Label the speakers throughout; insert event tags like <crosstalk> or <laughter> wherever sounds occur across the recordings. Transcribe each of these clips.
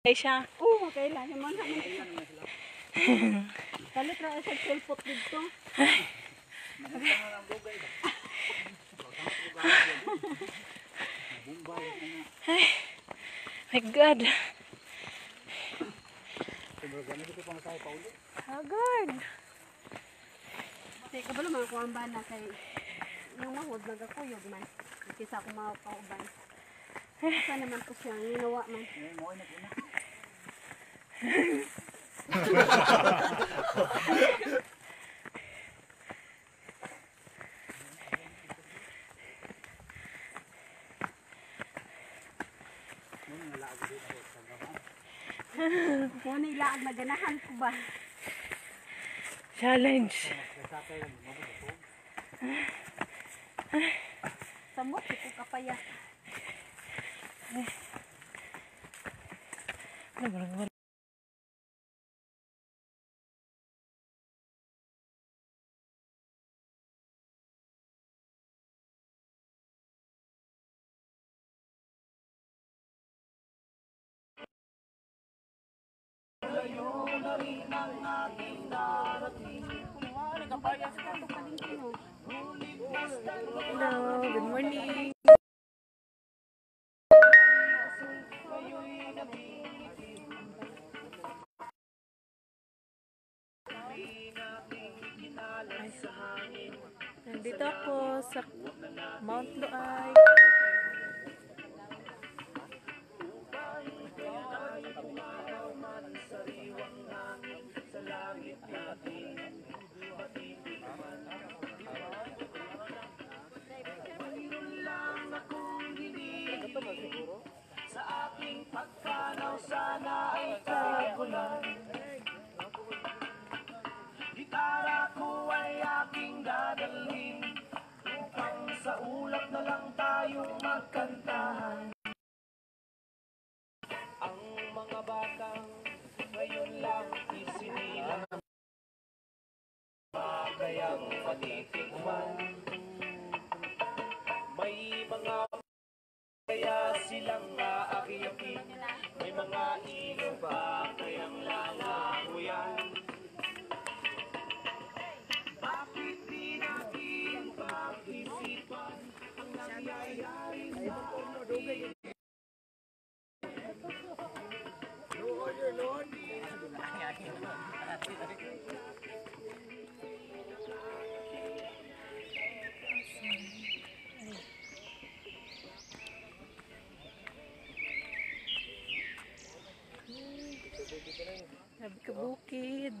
Speaker 1: Ay siya.
Speaker 2: Oo, kailan naman <laughs> naman. Kalit ra sa sulpot dito.
Speaker 1: My God. Agad.
Speaker 2: Kaya kabalo mga kuwamba na kay yung mahod nagakuyog man. Kisa ako mga kauban. Isa naman ko siya, ginawa man. Kung ano ilaag na ganahan ko ba?
Speaker 1: Challenge.
Speaker 2: Samot, ito kapaya.
Speaker 1: Ano ba lang wala? Hello, good morning. Nandito ako sa Mount
Speaker 3: I'll be. Kayang patitikman May
Speaker 1: Sabi ka bukid. <laughs>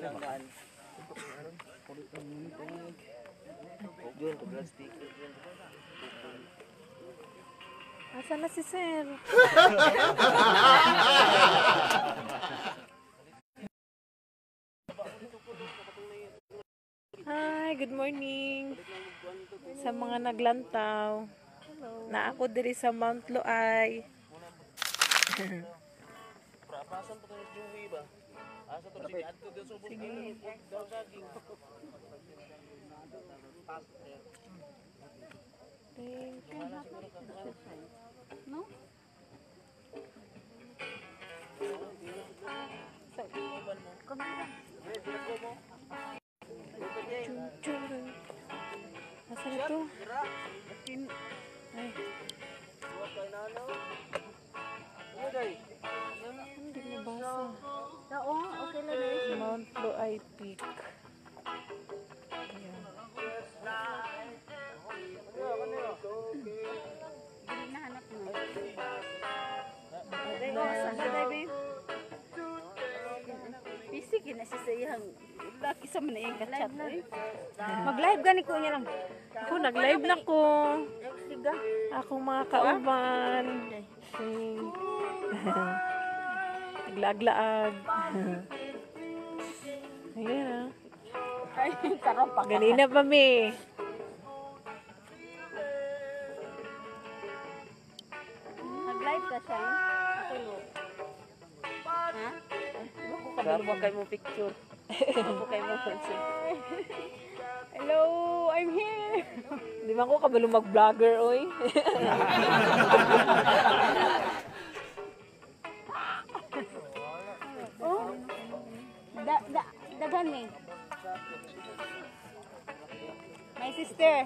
Speaker 1: Asa na si Sir? Hi, good morning. Sa mga naglantaw. Na ako diri sa Mount Loay. <laughs>
Speaker 3: Pasan pa tayo Joey ba? Asa to sige adto din sa ubos daw saging.
Speaker 1: Thank you.
Speaker 2: No?
Speaker 1: Chun-chun. Asa na to? Ay,
Speaker 3: Ano day?
Speaker 1: Hindi mabasa.
Speaker 2: Oo, okay lang eh.
Speaker 1: Mount Loay Peak. Ayan.
Speaker 2: Hindi nahanap mo. Bisig yun na siya sa iyang laki sa mga iyang kachat. Mag-live gani ko niya lang.
Speaker 1: Ako, nag-live na ko. Akong mga kauban. Sing. Naglaag-laag. <laughs> Ayan ah.
Speaker 2: Ay, karoon pa.
Speaker 1: Ganina pa mi.
Speaker 2: Mag-live ka siya. Ako lo. Ha?
Speaker 1: Kabalo kay mo picture. Kabalo kay mo pansin. <laughs>
Speaker 2: Hello, I'm here.
Speaker 1: Di ba ko kabalo mag-vlogger, oy? <laughs>
Speaker 2: daghan ni. My sister.